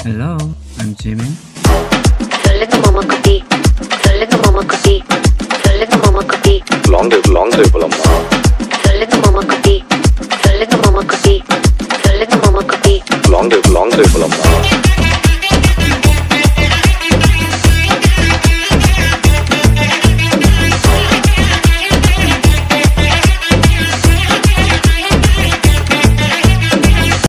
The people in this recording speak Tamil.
ஹலோ ஐம் ஜெமின் சொல்லுங்க மாமா குட்டி சொல்லுங்க மாமா குட்டி சொல்லுங்க மாமா குட்டி லாங் டிரைவ் லாங் டிரைவ் போலாமா சொல்லுங்க மாமா குட்டி சொல்லுங்க மாமா குட்டி சொல்லுங்க மாமா குட்டி லாங் டிரைவ் லாங் டிரைவ் போலாமா